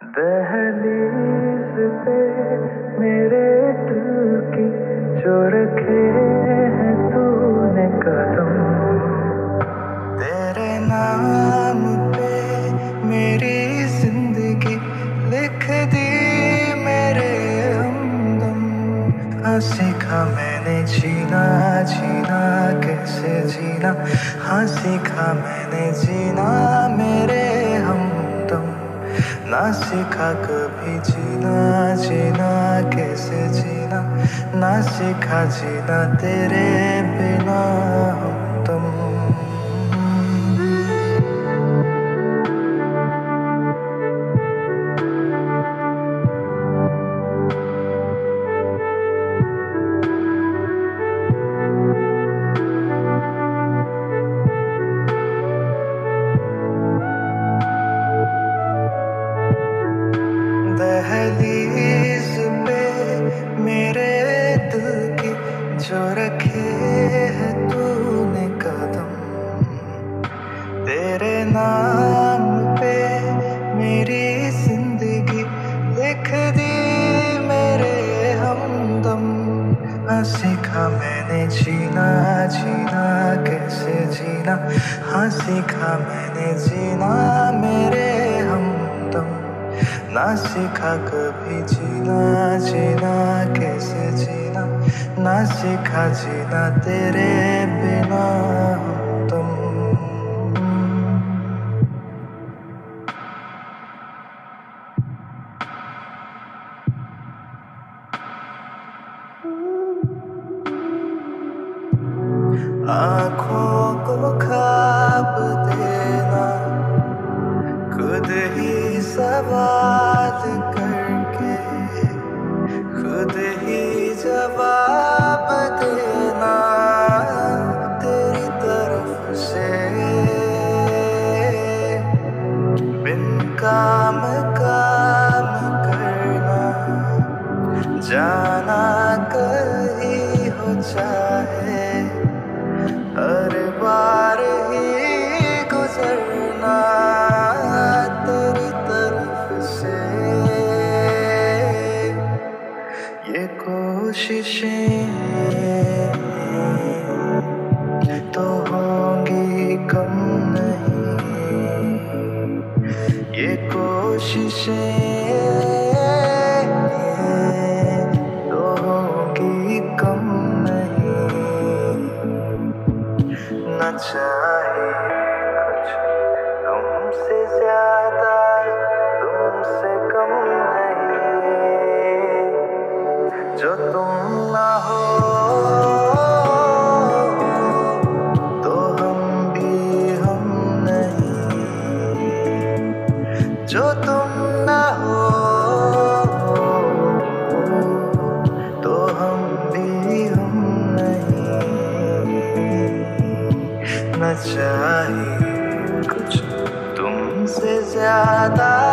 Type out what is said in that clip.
دہلیز پہ میرے دل کی جو رکھے ہیں تو نے قدم تیرے نام پہ میری زندگی لکھ دی میرے ہمدم ہاں سیکھا میں نے جینا جینا کیسے جینا ہاں سیکھا میں نے جینا میرے نہ سیکھا کبھی جینا جینا کیسے جینا نہ سیکھا جینا تیرے دہلیز پہ میرے دل کی جو رکھے ہے تو نے قدم۔ تیرے نام پہ میری زندگی لکھ دی میرے ہمدم۔ ہاں سیکھا میں نے جینا جینا، کیسے جینا؟ ہاں سیکھا میں نے جینا نہ سیکھا کبھی جینا جینا کیسے جینا نہ سیکھا جینا تیرے بنا تم آنکھوں کو خواب دینا خود ہی کام کام کرنا۔ جانا کہیں ہو چاہے، ہر بار ہی گزرنا تیری طرف سے۔ یہ کوششیں تو ہوں کوششیں تو کم نہیں۔ نہ چاہیے کچھ۔ تم سے زیادہ تم سے کم نہیں۔ جو تم نہ ہو جو تم نہ ہو، تو ہم بھی ہم نہیں۔ نہ چاہیے کچھ تم سے زیادہ۔